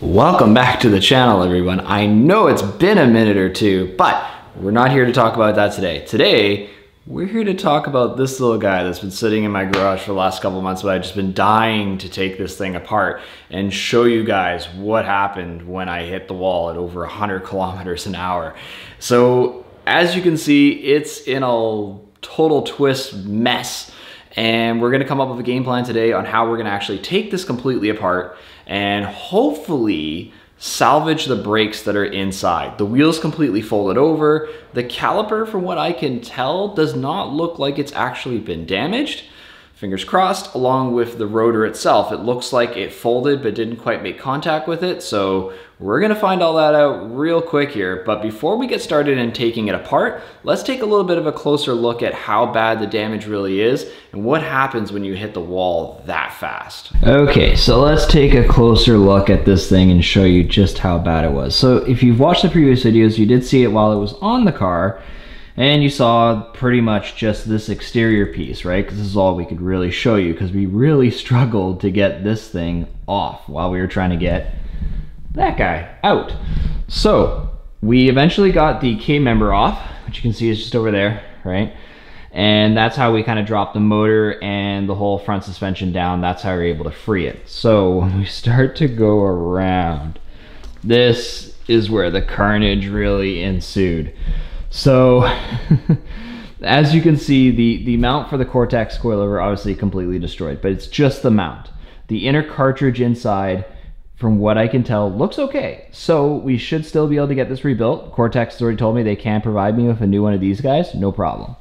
Welcome back to the channel, everyone. I know it's been a minute or two, but we're not here to talk about that today. Today, we're here to talk about this little guy that's been sitting in my garage for the last couple months, but I've just been dying to take this thing apart and show you guys what happened when I hit the wall at over 100 kilometers an hour. So as you can see, it's in a total twist mess and we're gonna come up with a game plan today on how we're gonna actually take this completely apart and hopefully salvage the brakes that are inside. The wheel's completely folded over. The caliper, from what I can tell, does not look like it's actually been damaged fingers crossed, along with the rotor itself. It looks like it folded but didn't quite make contact with it, so we're gonna find all that out real quick here. But before we get started in taking it apart, let's take a little bit of a closer look at how bad the damage really is and what happens when you hit the wall that fast. Okay, so let's take a closer look at this thing and show you just how bad it was. So if you've watched the previous videos, you did see it while it was on the car, and you saw pretty much just this exterior piece, right? Because this is all we could really show you because we really struggled to get this thing off while we were trying to get that guy out. So we eventually got the K member off, which you can see is just over there, right? And that's how we kind of dropped the motor and the whole front suspension down. That's how we are able to free it. So when we start to go around, this is where the carnage really ensued. So as you can see, the, the mount for the Cortex coilover obviously completely destroyed, but it's just the mount. The inner cartridge inside, from what I can tell, looks okay. So we should still be able to get this rebuilt. Cortex has already told me they can provide me with a new one of these guys, no problem.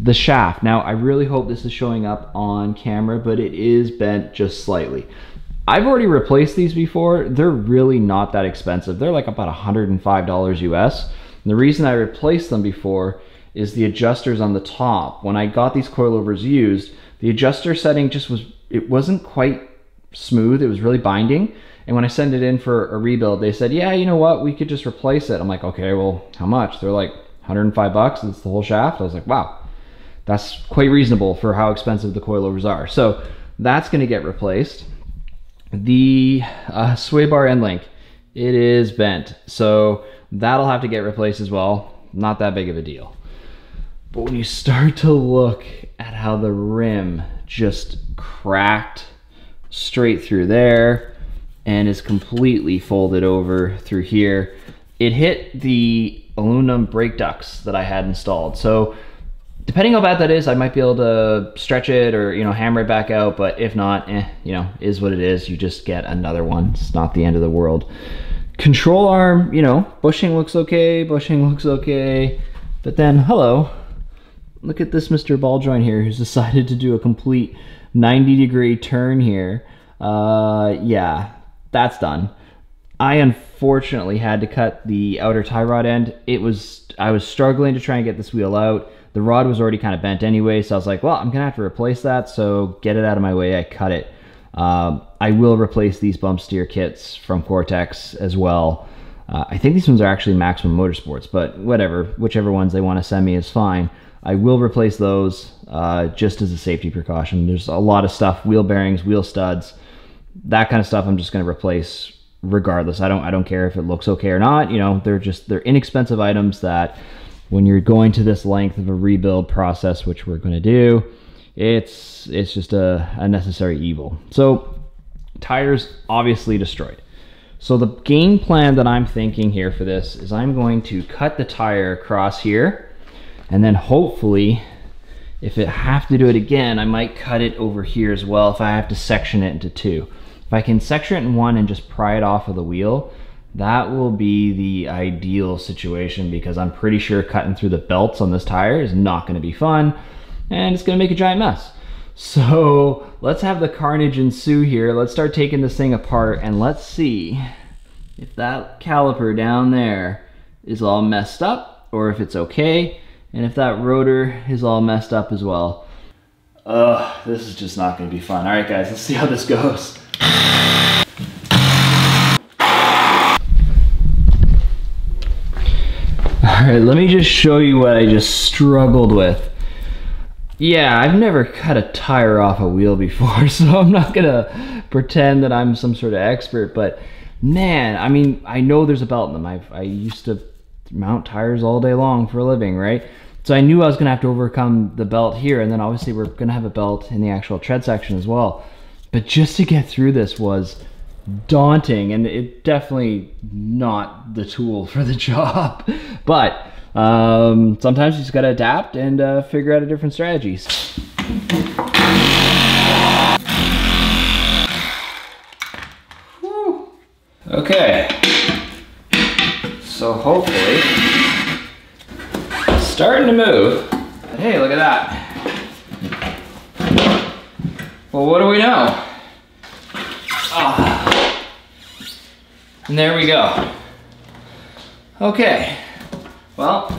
The shaft, now I really hope this is showing up on camera, but it is bent just slightly. I've already replaced these before. They're really not that expensive. They're like about $105 US. And the reason I replaced them before is the adjusters on the top. When I got these coilovers used, the adjuster setting just was, it wasn't quite smooth. It was really binding. And when I sent it in for a rebuild, they said, yeah, you know what? We could just replace it. I'm like, okay, well, how much? They're like 105 bucks. It's the whole shaft. I was like, wow, that's quite reasonable for how expensive the coilovers are. So that's going to get replaced. The uh, sway bar end link, it is bent. So That'll have to get replaced as well. Not that big of a deal. But when you start to look at how the rim just cracked straight through there and is completely folded over through here, it hit the aluminum brake ducts that I had installed. So depending how bad that is, I might be able to stretch it or, you know, hammer it back out. But if not, eh, you know, is what it is. You just get another one. It's not the end of the world. Control arm, you know, bushing looks okay, bushing looks okay. But then, hello, look at this Mr. Ball joint here who's decided to do a complete 90 degree turn here. Uh, yeah, that's done. I unfortunately had to cut the outer tie rod end. It was, I was struggling to try and get this wheel out. The rod was already kind of bent anyway, so I was like, well, I'm gonna have to replace that, so get it out of my way. I cut it. Um, I will replace these bump steer kits from Cortex as well. Uh, I think these ones are actually Maximum Motorsports, but whatever, whichever ones they want to send me is fine. I will replace those uh, just as a safety precaution. There's a lot of stuff, wheel bearings, wheel studs, that kind of stuff. I'm just going to replace regardless. I don't I don't care if it looks okay or not. You know, they're just they're inexpensive items that when you're going to this length of a rebuild process, which we're going to do, it's it's just a, a necessary evil. So tires obviously destroyed. So the game plan that I'm thinking here for this is I'm going to cut the tire across here and then hopefully if I have to do it again, I might cut it over here as well if I have to section it into two. If I can section it in one and just pry it off of the wheel, that will be the ideal situation because I'm pretty sure cutting through the belts on this tire is not gonna be fun and it's gonna make a giant mess. So let's have the carnage ensue here. Let's start taking this thing apart and let's see if that caliper down there is all messed up or if it's okay and if that rotor is all messed up as well. Ugh, this is just not gonna be fun. All right guys, let's see how this goes. All right, let me just show you what I just struggled with. Yeah, I've never cut a tire off a wheel before, so I'm not gonna pretend that I'm some sort of expert, but man, I mean, I know there's a belt in them. i I used to mount tires all day long for a living, right? So I knew I was gonna have to overcome the belt here, and then obviously we're gonna have a belt in the actual tread section as well. But just to get through this was daunting, and it definitely not the tool for the job. But um, sometimes you just gotta adapt and uh, figure out a different strategies. Okay, so hopefully, starting to move. Hey, look at that. Well, what do we know? Ah. And there we go. Okay. Well,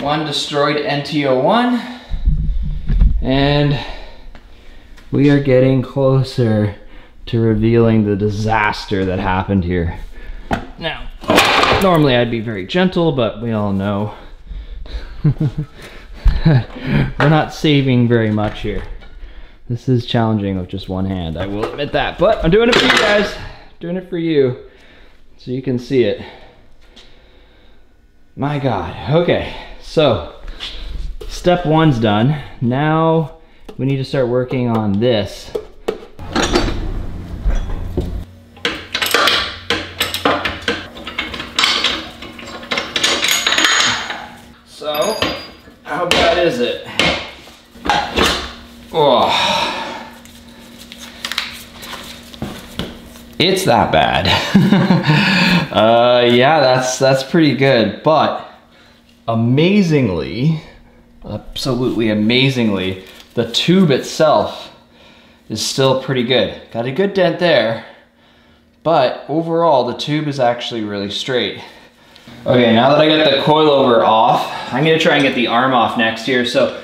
one destroyed NT01 and we are getting closer to revealing the disaster that happened here. Now, normally I'd be very gentle, but we all know we're not saving very much here. This is challenging with just one hand, I will admit that. But I'm doing it for you guys, doing it for you, so you can see it. My God, okay, so step one's done. Now we need to start working on this. So, how bad is it? Oh. It's that bad. uh, yeah, that's that's pretty good. But amazingly, absolutely amazingly, the tube itself is still pretty good. Got a good dent there, but overall the tube is actually really straight. Okay, now that I got the coilover off, I'm gonna try and get the arm off next here. So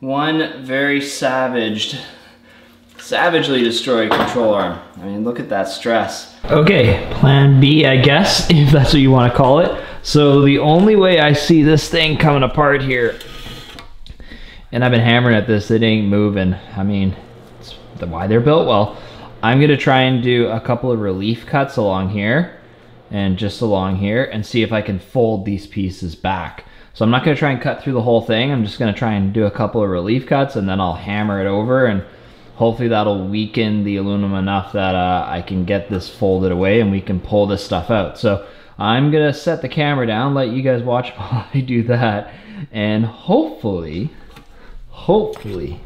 one very savaged, savagely destroyed control arm. I mean, look at that stress. Okay, plan B, I guess, if that's what you want to call it. So the only way I see this thing coming apart here, and I've been hammering at this, it ain't moving. I mean, it's why they're built well. I'm gonna try and do a couple of relief cuts along here and just along here and see if I can fold these pieces back. So I'm not gonna try and cut through the whole thing. I'm just gonna try and do a couple of relief cuts and then I'll hammer it over and hopefully that'll weaken the aluminum enough that uh, I can get this folded away and we can pull this stuff out. So I'm gonna set the camera down, let you guys watch while I do that. And hopefully, hopefully,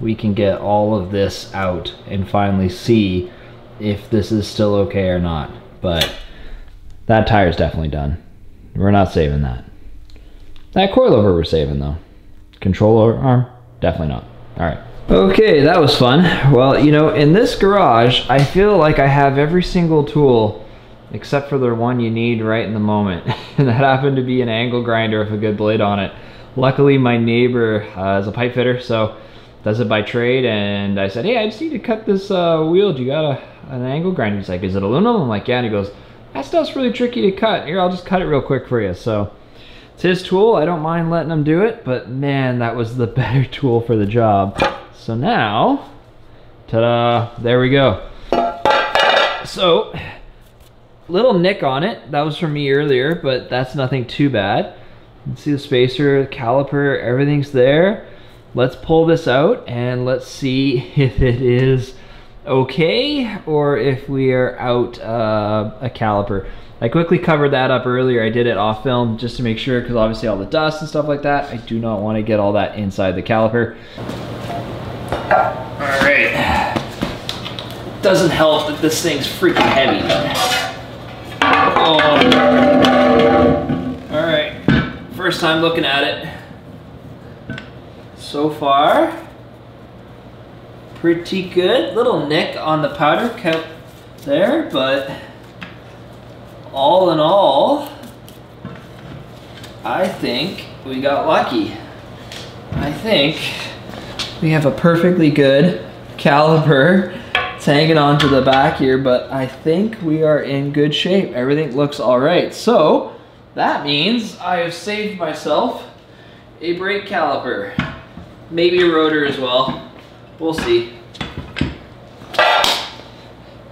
we can get all of this out and finally see if this is still okay or not. But that tire's definitely done. We're not saving that. That coilover we're saving though. Controller arm, definitely not. All right. Okay, that was fun. Well, you know, in this garage, I feel like I have every single tool except for the one you need right in the moment. and that happened to be an angle grinder with a good blade on it. Luckily, my neighbor uh, is a pipe fitter, so does it by trade. And I said, hey, I just need to cut this uh, wheel. Do you got a, an angle grinder? He's like, is it aluminum? I'm like, yeah. And he goes, that stuff's really tricky to cut. Here, I'll just cut it real quick for you. So his tool. I don't mind letting him do it, but man, that was the better tool for the job. So now, ta-da, there we go. So, little nick on it. That was from me earlier, but that's nothing too bad. You see the spacer, caliper, everything's there. Let's pull this out and let's see if it is okay or if we are out uh, a caliper. I quickly covered that up earlier. I did it off film just to make sure because obviously all the dust and stuff like that. I do not want to get all that inside the caliper. All right. Doesn't help that this thing's freaking heavy. Um, oh. All right. First time looking at it. So far, pretty good. Little nick on the powder coat there, but all in all, I think we got lucky. I think we have a perfectly good caliper. It's hanging onto the back here, but I think we are in good shape. Everything looks all right. So That means I have saved myself a brake caliper. Maybe a rotor as well. We'll see.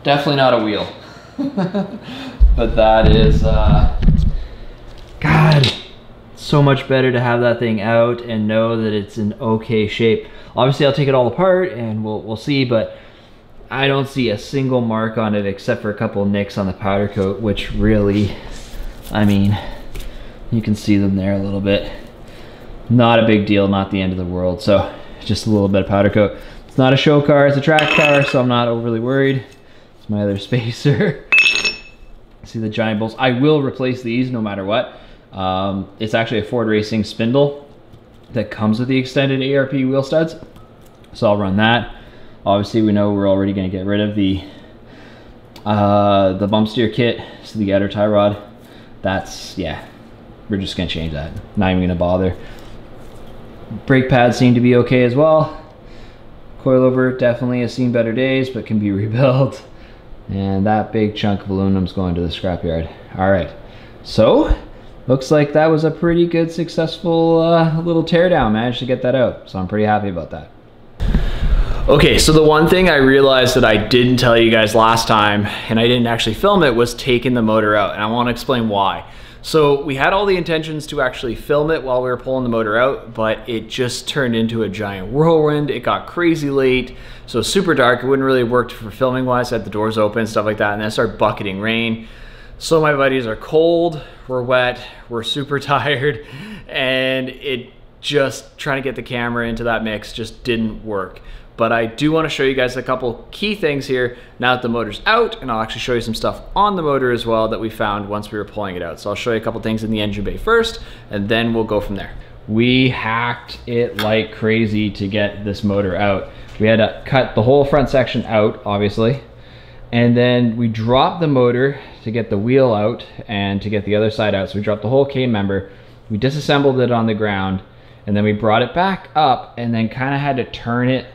Definitely not a wheel. but that is, uh, God, so much better to have that thing out and know that it's in okay shape. Obviously I'll take it all apart and we'll, we'll see, but I don't see a single mark on it except for a couple nicks on the powder coat, which really, I mean, you can see them there a little bit. Not a big deal, not the end of the world. So just a little bit of powder coat. It's not a show car, it's a track car, so I'm not overly worried. It's my other spacer. See the giant bolts. I will replace these no matter what. Um, it's actually a Ford Racing spindle that comes with the extended ARP wheel studs. So I'll run that. Obviously we know we're already gonna get rid of the uh, the bump steer kit, so the outer tie rod. That's, yeah, we're just gonna change that. Not even gonna bother. Brake pads seem to be okay as well. Coilover definitely has seen better days, but can be rebuilt. And that big chunk of aluminum's going to the scrapyard. All right, so looks like that was a pretty good, successful uh, little teardown. Managed to get that out, so I'm pretty happy about that. Okay, so the one thing I realized that I didn't tell you guys last time, and I didn't actually film it, was taking the motor out, and I want to explain why. So we had all the intentions to actually film it while we were pulling the motor out, but it just turned into a giant whirlwind. It got crazy late, so super dark. It wouldn't really work for filming wise. Had the doors open, stuff like that, and then started bucketing rain. So my buddies are cold, we're wet, we're super tired, and it just trying to get the camera into that mix just didn't work. But I do want to show you guys a couple key things here now that the motor's out, and I'll actually show you some stuff on the motor as well that we found once we were pulling it out. So I'll show you a couple things in the engine bay first, and then we'll go from there. We hacked it like crazy to get this motor out. We had to cut the whole front section out, obviously, and then we dropped the motor to get the wheel out and to get the other side out. So we dropped the whole K member, we disassembled it on the ground, and then we brought it back up and then kind of had to turn it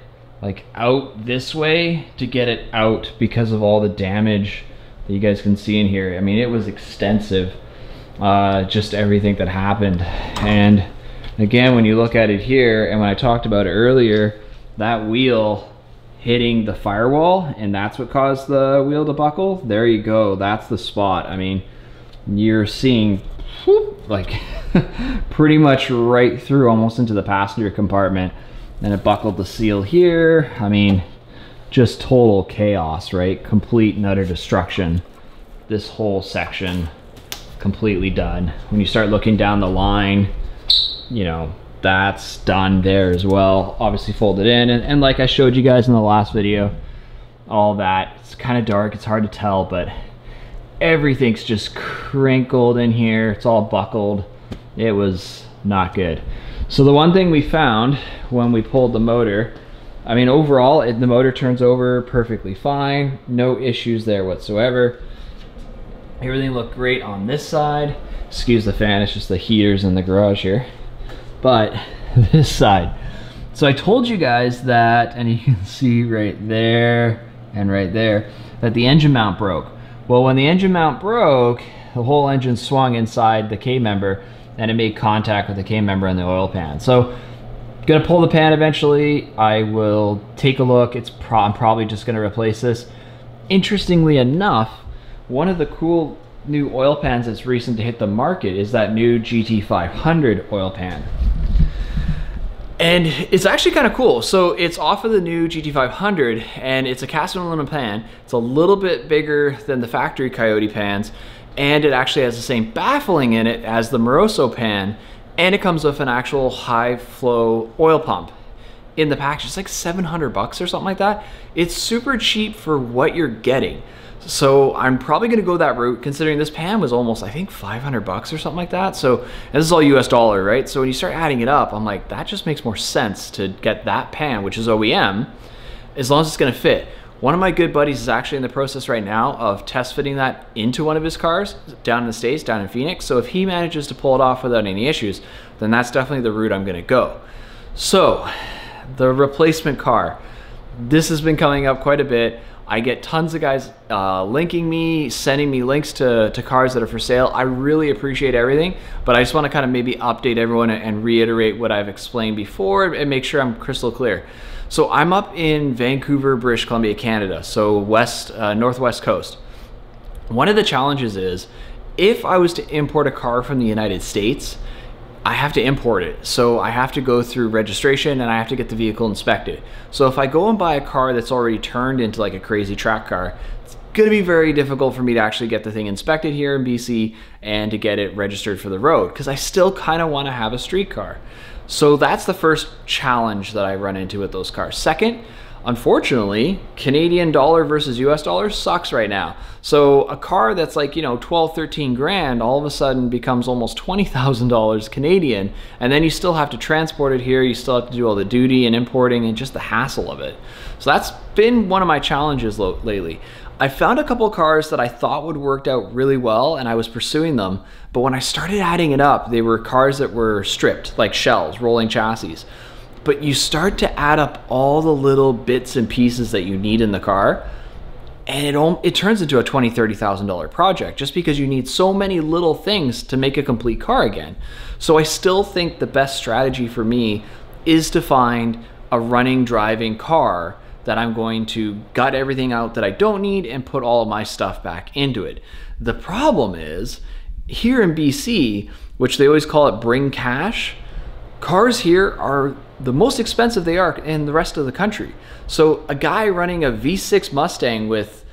like out this way to get it out because of all the damage that you guys can see in here. I mean, it was extensive, uh, just everything that happened. And again, when you look at it here, and when I talked about it earlier, that wheel hitting the firewall, and that's what caused the wheel to buckle. There you go, that's the spot. I mean, you're seeing whoop, like pretty much right through almost into the passenger compartment. Then it buckled the seal here. I mean, just total chaos, right? Complete and utter destruction. This whole section completely done. When you start looking down the line, you know, that's done there as well. Obviously folded in. And, and like I showed you guys in the last video, all that. It's kind of dark, it's hard to tell, but everything's just crinkled in here. It's all buckled. It was not good. So the one thing we found when we pulled the motor, I mean overall it, the motor turns over perfectly fine, no issues there whatsoever. Everything looked great on this side. Excuse the fan, it's just the heaters in the garage here. But this side. So I told you guys that, and you can see right there and right there, that the engine mount broke. Well, when the engine mount broke, the whole engine swung inside the K-member and it made contact with the K-member in the oil pan. So gonna pull the pan eventually. I will take a look. It's pro I'm probably just gonna replace this. Interestingly enough, one of the cool new oil pans that's recent to hit the market is that new GT500 oil pan. And it's actually kind of cool. So it's off of the new GT500 and it's a cast aluminum pan. It's a little bit bigger than the factory Coyote pans and it actually has the same baffling in it as the Moroso pan and it comes with an actual high flow oil pump in the package. It's like 700 bucks or something like that. It's super cheap for what you're getting. So I'm probably gonna go that route considering this pan was almost, I think 500 bucks or something like that. So this is all US dollar, right? So when you start adding it up, I'm like, that just makes more sense to get that pan, which is OEM, as long as it's gonna fit. One of my good buddies is actually in the process right now of test fitting that into one of his cars down in the States, down in Phoenix. So if he manages to pull it off without any issues, then that's definitely the route I'm gonna go. So the replacement car. This has been coming up quite a bit. I get tons of guys uh, linking me, sending me links to, to cars that are for sale. I really appreciate everything, but I just want to kind of maybe update everyone and reiterate what I've explained before and make sure I'm crystal clear. So I'm up in Vancouver, British Columbia, Canada, so west, uh, northwest coast. One of the challenges is if I was to import a car from the United States, I have to import it. So I have to go through registration and I have to get the vehicle inspected. So if I go and buy a car that's already turned into like a crazy track car, it's gonna be very difficult for me to actually get the thing inspected here in BC and to get it registered for the road because I still kind of want to have a street car. So that's the first challenge that I run into with those cars. Second, Unfortunately, Canadian dollar versus US dollar sucks right now. So a car that's like, you know, 12, 13 grand all of a sudden becomes almost $20,000 Canadian. And then you still have to transport it here. You still have to do all the duty and importing and just the hassle of it. So that's been one of my challenges lately. I found a couple cars that I thought would work out really well and I was pursuing them. But when I started adding it up, they were cars that were stripped, like shells, rolling chassis but you start to add up all the little bits and pieces that you need in the car and it, it turns into a $20,000, $30,000 project just because you need so many little things to make a complete car again. So I still think the best strategy for me is to find a running, driving car that I'm going to gut everything out that I don't need and put all of my stuff back into it. The problem is here in BC, which they always call it bring cash, cars here are the most expensive they are in the rest of the country. So a guy running a V6 Mustang with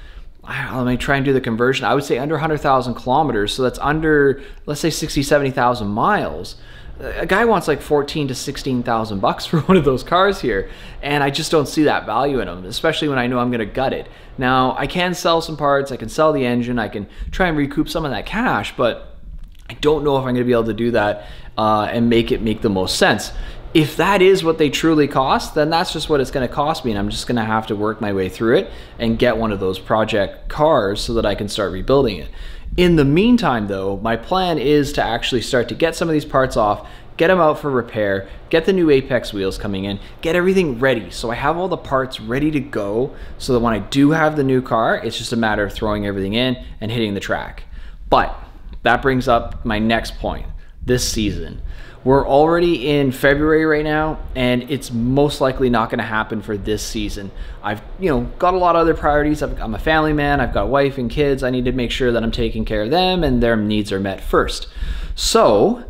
let me try and do the conversion. I would say under 100,000 kilometers. So that's under, let's say 60, 70,000 miles. A guy wants like 14 to 16,000 bucks for one of those cars here. And I just don't see that value in them, especially when I know I'm going to gut it. Now, I can sell some parts. I can sell the engine. I can try and recoup some of that cash, but I don't know if I'm going to be able to do that uh, and make it make the most sense if that is what they truly cost, then that's just what it's going to cost me. And I'm just going to have to work my way through it and get one of those project cars so that I can start rebuilding it. In the meantime, though, my plan is to actually start to get some of these parts off, get them out for repair, get the new Apex wheels coming in, get everything ready. So I have all the parts ready to go so that when I do have the new car, it's just a matter of throwing everything in and hitting the track. But that brings up my next point this season. We're already in February right now, and it's most likely not going to happen for this season. I've, you know, got a lot of other priorities. i am a family man. I've got wife and kids. I need to make sure that I'm taking care of them and their needs are met first. So,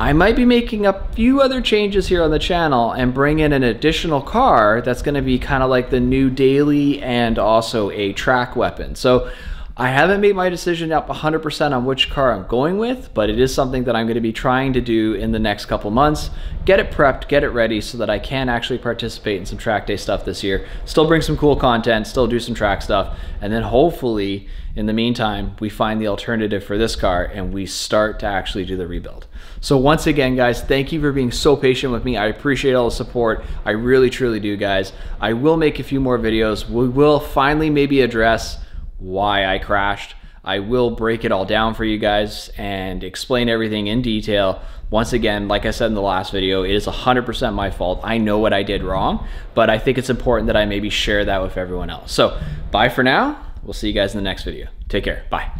I might be making a few other changes here on the channel and bring in an additional car that's going to be kind of like the new daily and also a track weapon. So I haven't made my decision up 100% on which car I'm going with, but it is something that I'm going to be trying to do in the next couple months. Get it prepped, get it ready so that I can actually participate in some track day stuff this year. Still bring some cool content, still do some track stuff, and then hopefully in the meantime, we find the alternative for this car and we start to actually do the rebuild. So once again, guys, thank you for being so patient with me. I appreciate all the support. I really, truly do, guys. I will make a few more videos. We will finally maybe address why I crashed. I will break it all down for you guys and explain everything in detail. Once again, like I said in the last video, it is 100% my fault. I know what I did wrong, but I think it's important that I maybe share that with everyone else. So bye for now. We'll see you guys in the next video. Take care. Bye.